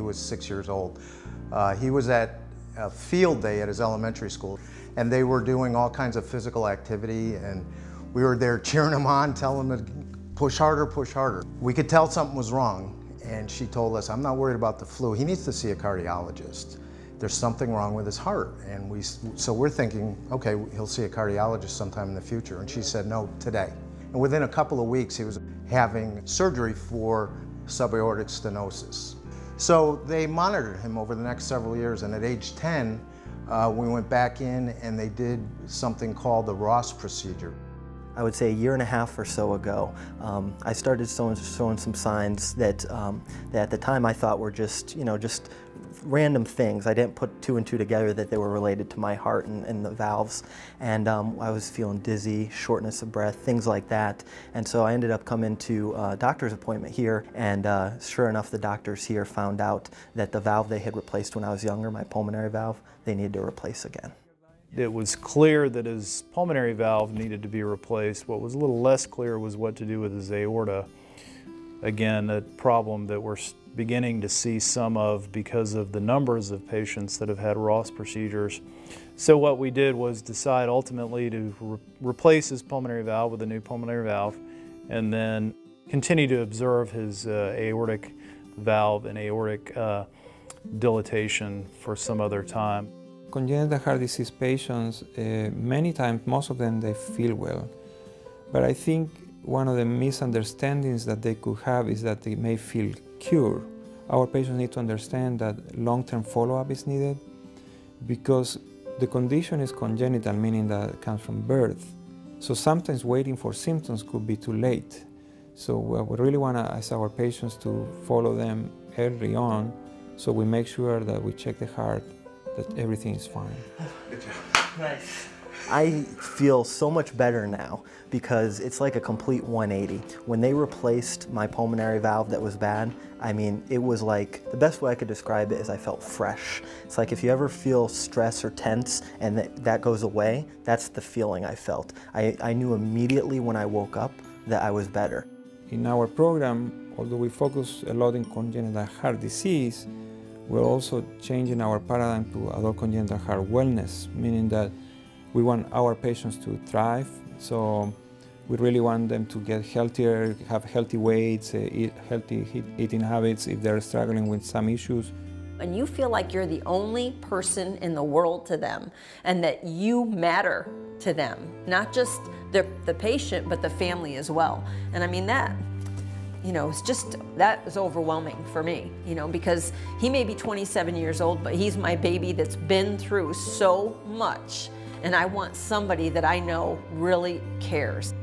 was six years old. Uh, he was at a field day at his elementary school, and they were doing all kinds of physical activity, and we were there cheering him on, telling him to push harder, push harder. We could tell something was wrong, and she told us, I'm not worried about the flu. He needs to see a cardiologist. There's something wrong with his heart. And we, so we're thinking, okay, he'll see a cardiologist sometime in the future. And she said, no, today. And within a couple of weeks, he was having surgery for subaortic stenosis. So they monitored him over the next several years. And at age 10, uh, we went back in and they did something called the Ross procedure. I would say a year and a half or so ago, um, I started showing, showing, some signs that, um, that at the time I thought were just, you know, just random things. I didn't put two and two together that they were related to my heart and, and the valves. And um, I was feeling dizzy, shortness of breath, things like that. And so I ended up coming to a doctor's appointment here. And uh, sure enough, the doctors here found out that the valve they had replaced when I was younger, my pulmonary valve, they needed to replace again. It was clear that his pulmonary valve needed to be replaced. What was a little less clear was what to do with his aorta. Again, a problem that we're beginning to see some of because of the numbers of patients that have had Ross procedures. So what we did was decide ultimately to re replace his pulmonary valve with a new pulmonary valve and then continue to observe his uh, aortic valve and aortic uh, dilatation for some other time congenital heart disease patients, uh, many times, most of them, they feel well. But I think one of the misunderstandings that they could have is that they may feel cured. Our patients need to understand that long-term follow-up is needed because the condition is congenital, meaning that it comes from birth. So sometimes waiting for symptoms could be too late. So we really want to ask our patients to follow them early on so we make sure that we check the heart that everything is fine. Good job. Nice. I feel so much better now because it's like a complete 180. When they replaced my pulmonary valve that was bad, I mean, it was like, the best way I could describe it is I felt fresh. It's like if you ever feel stress or tense and that, that goes away, that's the feeling I felt. I, I knew immediately when I woke up that I was better. In our program, although we focus a lot in congenital heart disease, we're also changing our paradigm to adult congenital heart wellness, meaning that we want our patients to thrive. So we really want them to get healthier, have healthy weights, uh, eat healthy eating habits if they're struggling with some issues. And you feel like you're the only person in the world to them and that you matter to them, not just the, the patient, but the family as well. And I mean that you know, it's just, that is overwhelming for me, you know, because he may be 27 years old, but he's my baby that's been through so much. And I want somebody that I know really cares.